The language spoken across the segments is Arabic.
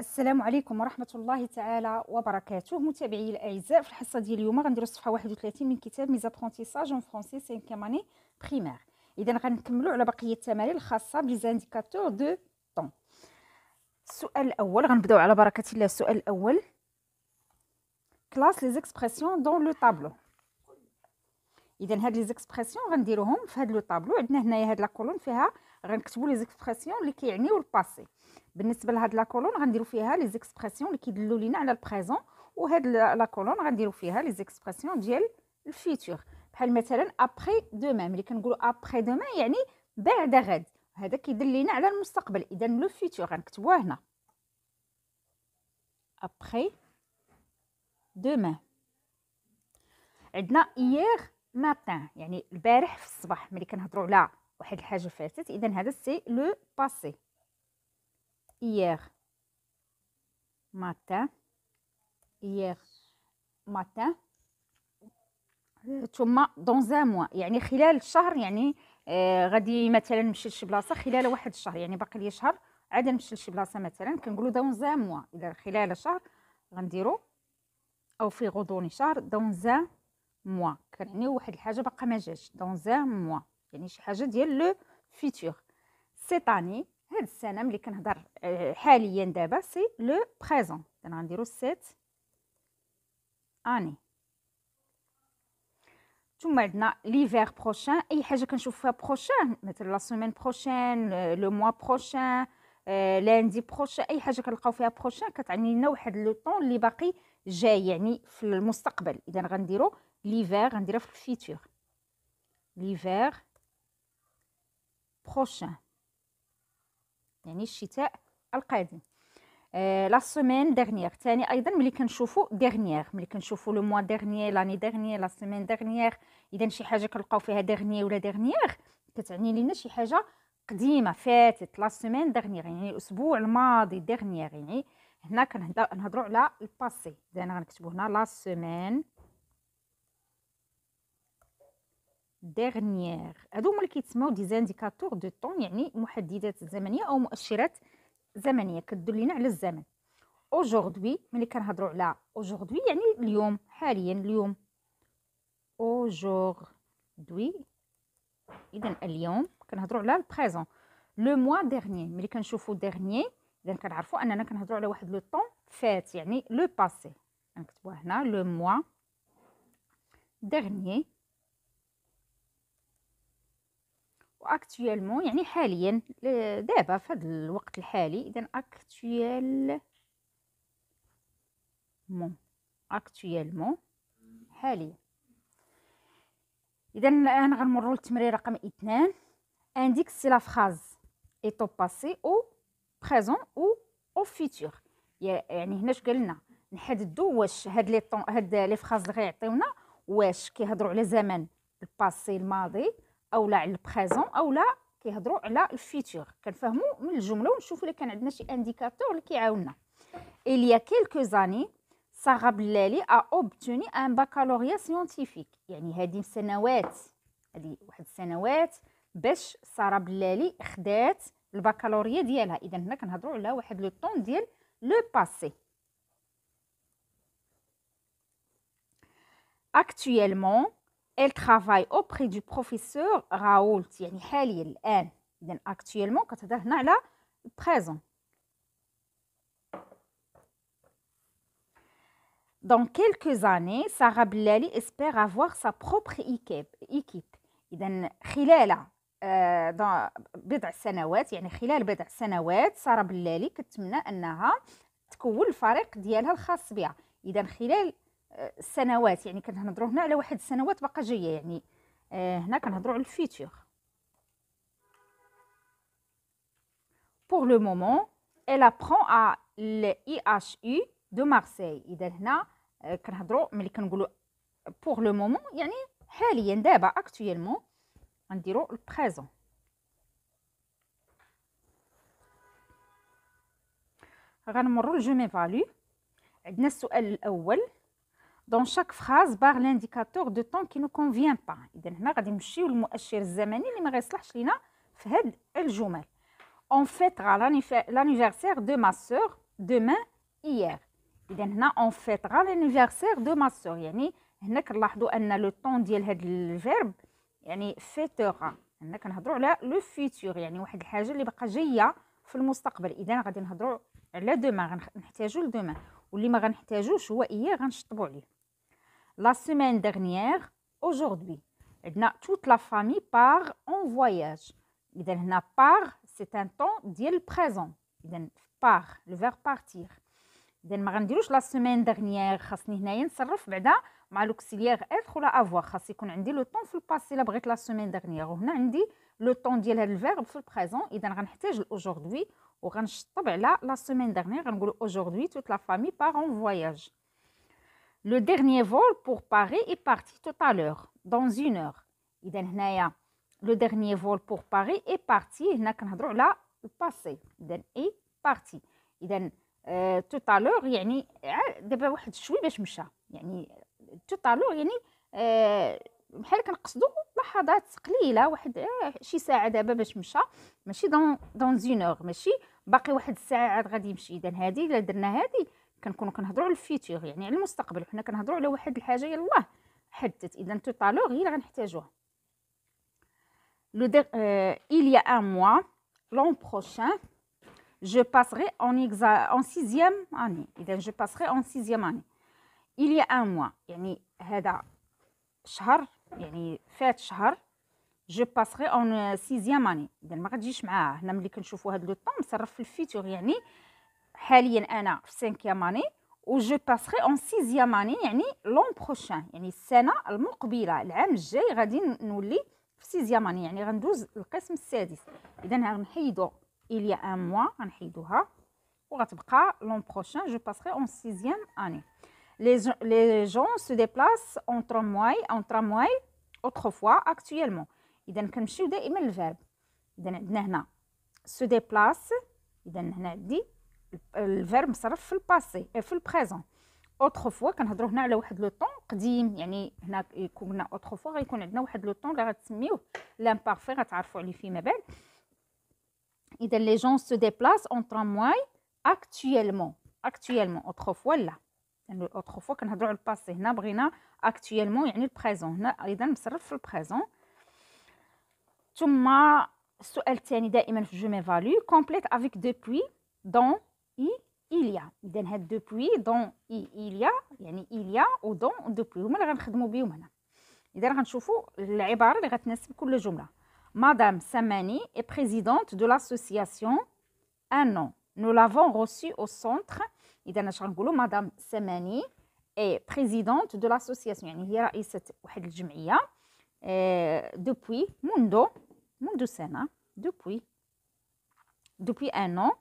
السلام عليكم ورحمة الله تعالى وبركاته. متابعي الأعزاء في الحصة ديال اليوم غنديرو الصفحة 31 من كتاب Mes apprentissages en français cinquième année primaire إذا غنكملو على بقية التمارين الخاصة ب les indicateurs de temps السؤال الأول غنبداو على بركة الله. السؤال الأول classe les expressions dans le tableau اذا هاد les expressions غنديروهم في هاد le tableau عندنا هنايا هاد la colonne فيها غنكتبو les expressions اللي كيعنيو ال passé بالنسبة لهاد la colonne غنديرو فيها les expressions اللي كيدلو لينا على ال présent وهاد la colonne غنديرو فيها les expressions ديال ال futur. بحال مثلا après-demain ملي كنقولو après-demain يعني بعد غد. هذا كيدل لينا على المستقبل. إذا le futur غنكتبوها هنا. après-demain عندنا hier matin يعني البارح في الصباح ملي كنهضروا على واحد الحاجة فاتت. إذا هذا c'est le passé hier. Matin hier. Matin ثم dans un mois يعني خلال الشهر يعني آه غادي مثلا نمشي لشي بلاصه خلال واحد الشهر يعني باقي لي شهر عاد نمشي لشي بلاصه مثلا كنقولوا dans un mois اذا خلال شهر غنديروا أو في غضون شهر dans un mois كنعني واحد الحاجة باقا ما جاتش dans un mois يعني شي حاجة ديال le futur cette année هاد السنة ملي كنهضر آه، حاليا دابا c'est le présent. غنديرو cette année. ثم عندنا l'hiver prochain أي حاجة كنشوف فيها prochain مثلا la semaine prochaine le mois prochain lundi prochain أي حاجة كنلقاو فيها prochain كتعني لنا واحد le temps اللي باقي جاي يعني في المستقبل. إذا غنديرو l'hiver غنديرها في ال futur. l'hiver prochain. يعني الشتاء القادم. la semaine dernière ثاني أيضا ملي كنشوفوا dernière ملي كنشوفوا le mois dernier l'année dernière la semaine dernière إذا شي حاجة كنلقاو فيها dernier ولا dernière كتعني لنا شي حاجة قديمة فاتت. la semaine dernière يعني الأسبوع الماضي dernière يعني هنا كنهضروا على ال passé اذا غنكتبوا هنا la semaine dernière هادو هما اللي كيتسموا des indicateurs de temps يعني محددات زمنية أو مؤشرات زمنية كدل لنا على الزمن. aujourd'hui ملي كنهضروا على aujourd'hui يعني اليوم حاليا اليوم. aujourd'hui اذا اليوم كنهضروا على ال présent. le mois dernier ملي كنشوفوا dernier اذا كنعرفوا أننا كنهضروا على واحد le temps فات يعني le passé نكتبوها هنا le mois dernier و actuellement يعني حاليا دابا في هذا الوقت الحالي اذا actuellement actuellement حاليا. اذا الان غنمروا للتمرين رقم اثنان indique si la phrase est au passé, au présent ou, ou au futur يعني هنا اش قالنا؟ نحددوا واش هاد لي طون هاد les phrases اللي غيعطيونا واش كيهضروا على زمن ال passé الماضي. أو لا على ال présent أو لا كيهضروا على ال futur. كنفهموا من الجملة ونشوفوا إلا كان عندنا شي indicateur اللي كيعاوننا. Il y a quelques années سارة بلالي a obtenu un baccalauréat scientifique يعني هذه سنوات هذه واحد السنوات باش سارة بلالي خدات البكالوريا ديالها. اذا هنا كنهضروا على واحد le temps ديال le passé. Actuellement elle travaille auprès du professeur Raoult يعني حاليا الآن إذا actuellement كتهضر هنا على présent Dans quelques années, Sarah Blali espère avoir sa propre équipe. إذا خلال بضع سنوات يعني خلال بضع سنوات سارة بلالي كتمنى أنها تكون الفريق ديالها الخاص بها إذا خلال السنوات يعني كنهضروا هنا على واحد السنوات باقا جاية يعني. آه هنا كنهضروا على الفيتور. Pour le moment elle apprend à l'IHU de Marseille. إذا هنا آه كنهضروا ملي كنقولوا pour le moment يعني حاليا دابا actuellement غنديروا ال présent غنمروا ل je m'évalue عندنا السؤال الأول. dans chaque phrase, barre l'indicateur de temps qui ne convient pas اذا هنا غادي نمشيو للمؤشر الزمني اللي ما غيصلحش لينا في هاد الجمل. on fêtera l'anniversaire de ma sœur demain hier. اذا هنا on fêtera l'anniversaire de ma sœur يعني هنا كنلاحظوا أن le temps ديال هاد ال verbe يعني fêtera هنا كنهضروا على le futur يعني واحد الحاجة اللي باقا جاية في المستقبل. اذا غادي نهضروا على demain غنحتاجو ل demain واللي ما غنحتاجوش هو اياه غنشطبوا عليه. la semaine dernière aujourd'hui عندنا toute la famille part en voyage. اذا هنا part c'est un temps ديال ال présent اذا part le verbe partir. اذا ما غنديروش la semaine dernière خاصني هنايا نصرف بعدا مع l'auxiliaire être ولا avoir خاص يكون عندي le temps في ال passé الا بغيت la semaine dernière وهنا عندي le temps ديال هذا ال verbe في ال présent اذا غنحتاج ل aujourd'hui وغنشطب على la semaine dernière غنقولوا aujourd'hui toute la famille part en voyage le dernier vol pour Paris est parti tout à l'heure dans une heure. اذا هنايا le dernier vol pour Paris est parti هنا كنهضروا على ال passé اذا est parti اذا tout à l'heure يعني دابا واحد شوي باش مشى يعني tout à l'heure يعني آه بحال كنقصدوا لحظات قليله واحد شي ساعه دابا باش مشى ماشي dans, dans une heure ماشي باقي واحد الساعة عاد غادي يمشي اذا هذه الا درنا هذه كنكونوا كنهضروا على ال futur يعني على المستقبل. حنا كنهضروا على واحد الحاجة يلاه! حدثت إذا tout à l'heure هي اللي غنحتاجوها. لو دير euh, il y a un mois l'an prochain je passerai en, en sixième année. Je passerai en sixième année. Il y a un mois, يعني هذا شهر يعني فات شهر je passerai en sixième année إذا ما غتجيش معاه. هنا ملي كنشوفوا هذا le temps مصرف في ال futur يعني حاليا أنا في cinquième année و je passerai en sixième année يعني l'an prochain يعني السنة المقبلة العام الجاي غادي نولي في sixième année يعني غندوز القسم السادس. اذا غنحيدو a un mois غنحيدوها وغتبقى l'an prochain je passerai en sixième année. Les, les gens se déplacent en tramway en tramway autrefois actuellement. اذا كنمشيو دائما لل verbe. اذا عندنا هنا se déplace اذا هنا عندي ال verbe مصرف في ال passé في ال présent. autrefois كنهضروا هنا على واحد le temps قديم يعني هنا يكون autrefois غيكون عندنا واحد le temps اللي غتسميوه l'imparfait غتعرفوا عليه فيما بعد. إذا les gens se déplacent en tramway actuellement. Actuellement autrefois لا. يعني autrefois كنهضروا على ال passé. هنا بغينا actuellement يعني ال présent. هنا إذا مصرف في ال présent. ثم السؤال الثاني دائما في je m'évalue complète avec depuis, dans et il y a إذا هاد depuis, dans et il y a يعني il y a و dans depuis هما اللي غنخدمو بهم هنا إذا غنشوفو العبارة اللي غتناسب كل جملة Madame Samani est présidente de l'association Un an. Nous l'avons reçue au centre. إذا اش غنقولوا madame Samani est présidente de l'association يعني هي رئيسة واحد الجمعية دوبوي منذ منذ سنة دوبوي دوبوي ان an.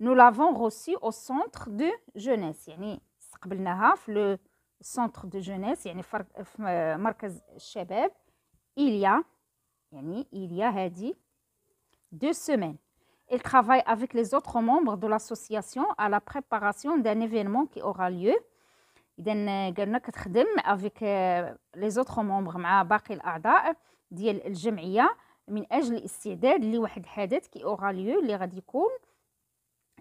nous l'avons reçue au centre de jeunesse يعني استقبلناها في لو centre de jeunesse يعني في مركز الشباب il y a il y a dit deux semaines. Il travaille avec les autres membres de l'association à la préparation d'un événement qui aura lieu. إذا قالنا كتخدم avec les autres membres مع باقي الأعضاء ديال الجمعية من أجل الاستعداد لواحد الحدث كي أورا ليو اللي غادي يكون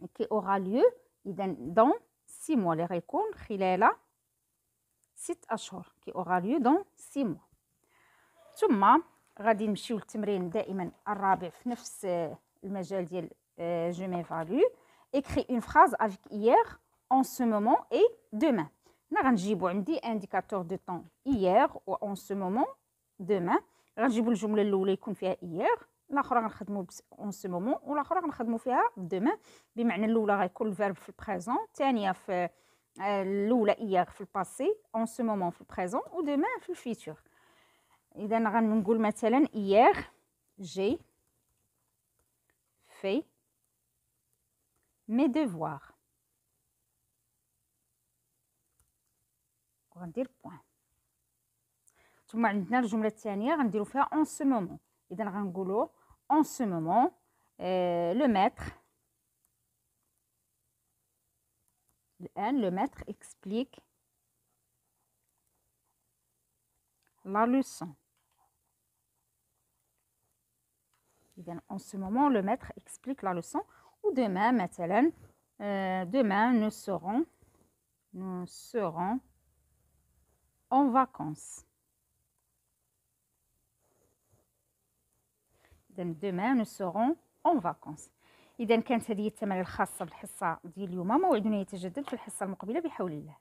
qui aura lieu إذا dans six mois اللي غيكون خلال ست أشهر qui aura lieu dans six mois ثم غادي نمشيو للتمرين دائما الرابع في نفس المجال ديال je m'évalue écris une phrase avec hier en ce moment et demain. هنا غنجيبو عندي indicateur de temps hier و en ce moment demain. غنجيبو الجمله الاولى يكون فيها hier. الاخرى غنخدمو en ce moment والاخرى غنخدمو فيها demain بمعنى الاولى غيكون ال verbe في ال présent الثانية في الاولى hier في ال passé en ce moment في ال présent و demain في ال futur. إذا غنقول مثلا hier j'ai fait mes devoirs وغندير بوان. ثم عندنا الجملة الثانية غنديرو فيها en ce moment إذا غنقولوا en ce moment euh, le maître الان le maître explique la leçon en ce moment le maître explique la leçon ou demain مثلا Euh, demain, nous serons, nous serons en vacances. Demain nous serons en vacances. اذا كانت هذه التمارين الخاصة بالحصة ديال اليوم. موعدنا يتجدد في الحصة المقبلة بحول الله.